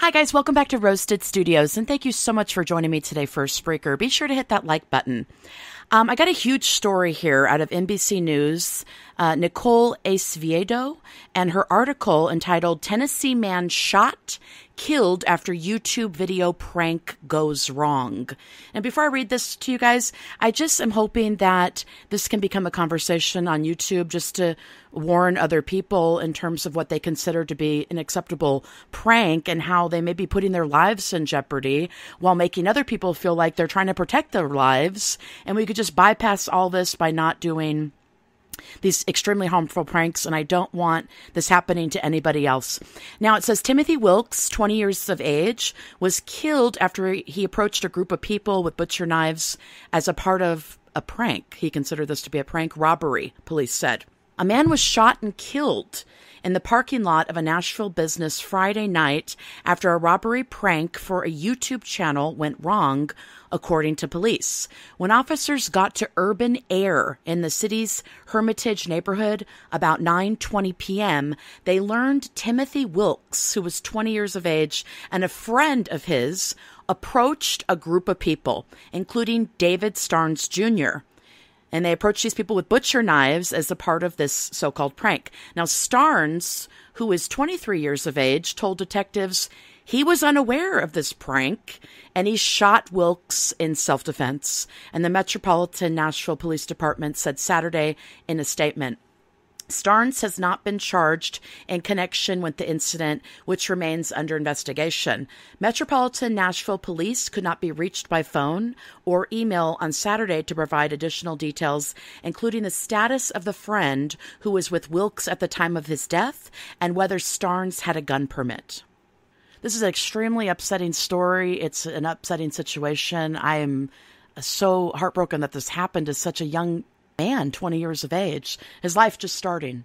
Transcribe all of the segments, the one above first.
Hi, guys. Welcome back to Roasted Studios, and thank you so much for joining me today for a Spreaker. Be sure to hit that like button. Um, I got a huge story here out of NBC News. Uh, Nicole Acevedo and her article entitled Tennessee Man Shot, Killed After YouTube Video Prank Goes Wrong. And before I read this to you guys, I just am hoping that this can become a conversation on YouTube just to warn other people in terms of what they consider to be an acceptable prank and how they may be putting their lives in jeopardy while making other people feel like they're trying to protect their lives. And we could just bypass all this by not doing these extremely harmful pranks, and I don't want this happening to anybody else. Now it says Timothy Wilks, 20 years of age, was killed after he approached a group of people with butcher knives as a part of a prank. He considered this to be a prank robbery, police said. A man was shot and killed in the parking lot of a Nashville business Friday night after a robbery prank for a YouTube channel went wrong, according to police. When officers got to Urban Air in the city's Hermitage neighborhood about 9:20 p.m., they learned Timothy Wilks, who was 20 years of age and a friend of his, approached a group of people, including David Starnes Jr and they approached these people with butcher knives as a part of this so called prank. Now, Starnes, who is 23 years of age, told detectives he was unaware of this prank and he shot Wilks in self defense. And the Metropolitan Nashville Police Department said Saturday in a statement. Starnes has not been charged in connection with the incident, which remains under investigation. Metropolitan Nashville Police could not be reached by phone or email on Saturday to provide additional details, including the status of the friend who was with Wilks at the time of his death and whether Starnes had a gun permit. This is an extremely upsetting story. It's an upsetting situation. I am so heartbroken that this happened to such a young man, 20 years of age, his life just starting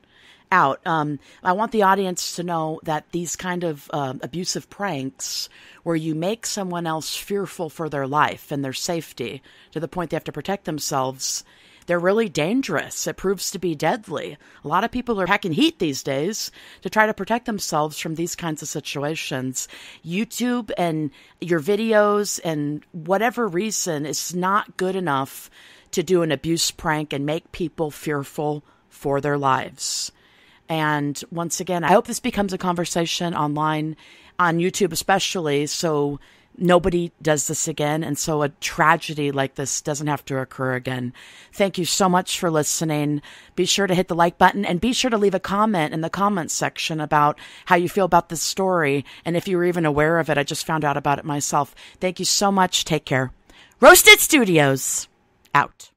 out. Um, I want the audience to know that these kind of uh, abusive pranks, where you make someone else fearful for their life and their safety to the point they have to protect themselves, they're really dangerous. It proves to be deadly. A lot of people are packing heat these days to try to protect themselves from these kinds of situations. YouTube and your videos and whatever reason is not good enough to do an abuse prank and make people fearful for their lives. And once again, I hope this becomes a conversation online, on YouTube especially, so nobody does this again. And so a tragedy like this doesn't have to occur again. Thank you so much for listening. Be sure to hit the like button and be sure to leave a comment in the comments section about how you feel about this story. And if you were even aware of it, I just found out about it myself. Thank you so much. Take care. Roasted Studios out.